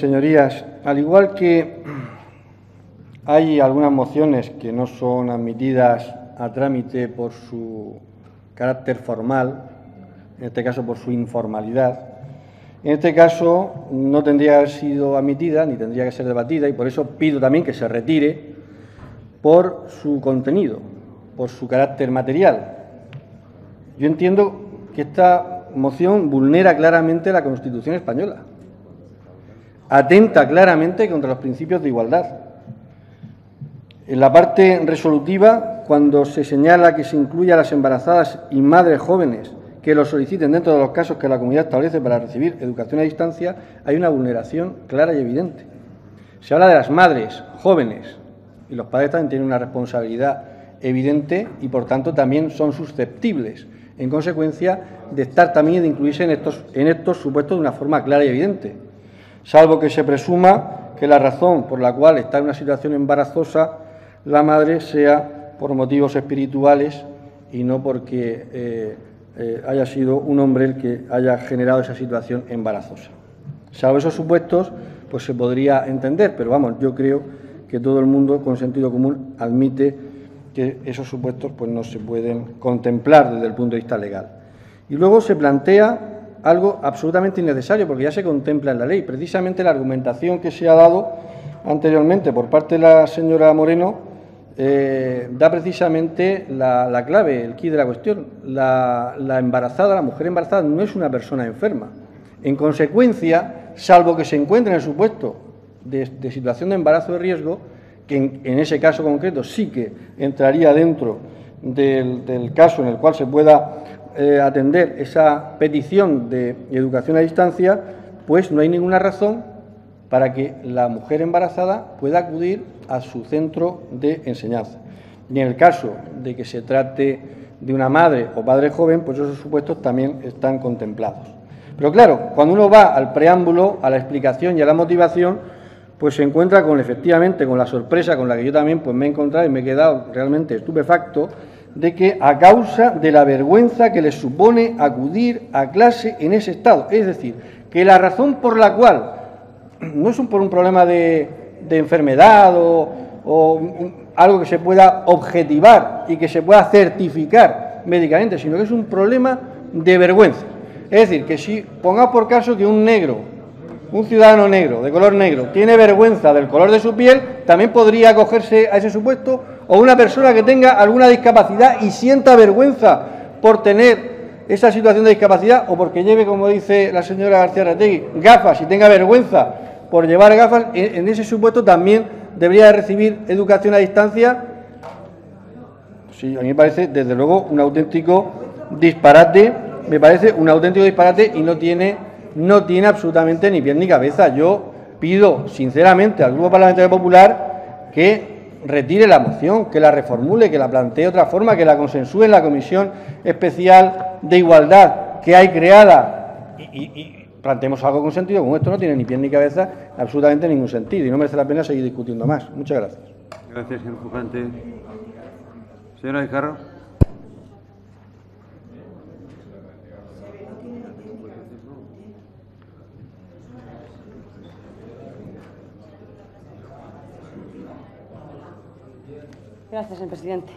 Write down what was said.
Señorías, al igual que hay algunas mociones que no son admitidas a trámite por su carácter formal, en este caso por su informalidad, en este caso no tendría que haber sido admitida ni tendría que ser debatida y por eso pido también que se retire por su contenido, por su carácter material. Yo entiendo que esta moción vulnera claramente la Constitución española, atenta claramente contra los principios de igualdad. En la parte resolutiva, cuando se señala que se incluya a las embarazadas y madres jóvenes que lo soliciten dentro de los casos que la comunidad establece para recibir educación a distancia, hay una vulneración clara y evidente. Se habla de las madres jóvenes y los padres también tienen una responsabilidad evidente y, por tanto, también son susceptibles, en consecuencia, de estar también de incluirse en estos supuestos de una forma clara y evidente, salvo que se presuma que la razón por la cual está en una situación embarazosa la madre sea por motivos espirituales y no porque eh, eh, haya sido un hombre el que haya generado esa situación embarazosa. Salvo esos supuestos, pues se podría entender, pero vamos, yo creo que todo el mundo con sentido común admite que esos supuestos pues no se pueden contemplar desde el punto de vista legal. Y luego se plantea algo absolutamente innecesario porque ya se contempla en la ley. Precisamente la argumentación que se ha dado anteriormente por parte de la señora Moreno eh, da precisamente la, clave, el key de la cuestión. La, embarazada, la mujer embarazada, no es una persona enferma. En consecuencia, salvo que se encuentre en el supuesto de, situación de embarazo de riesgo, que en, ese caso concreto sí que entraría dentro del, caso en el cual se pueda eh, atender esa petición de educación a distancia, pues no hay ninguna razón para que la mujer embarazada pueda acudir a su centro de enseñanza. Y en el caso de que se trate de una madre o padre joven, pues esos supuestos también están contemplados. Pero claro, cuando uno va al preámbulo, a la explicación y a la motivación, pues se encuentra con efectivamente con la sorpresa con la que yo también pues me he encontrado y me he quedado realmente estupefacto de que a causa de la vergüenza que les supone acudir a clase en ese estado, es decir, que la razón por la cual no es un, por un problema de, enfermedad o, algo que se pueda objetivar y que se pueda certificar médicamente, sino que es un problema de vergüenza. Es decir, que si pongamos por caso que un negro, un ciudadano negro, de color negro, tiene vergüenza del color de su piel, también podría acogerse a ese supuesto, o una persona que tenga alguna discapacidad y sienta vergüenza por tener esa situación de discapacidad o porque lleve, como dice la señora García Rategui, gafas y tenga vergüenza por llevar gafas, en ese supuesto también debería recibir educación a distancia. Sí, a mí me parece, desde luego, un auténtico disparate, me parece un auténtico disparate y no tiene, no tiene absolutamente ni pie ni cabeza. Yo pido, sinceramente, al Grupo Parlamentario Popular que retire la moción, que la reformule, que la plantee de otra forma, que la consensúe en la Comisión Especial de Igualdad que hay creada y, planteemos algo con sentido, como esto no tiene ni pie ni cabeza, absolutamente ningún sentido y no merece la pena seguir discutiendo más. Muchas gracias. Gracias, señor Pujante. Señora. Gracias, señor presidente.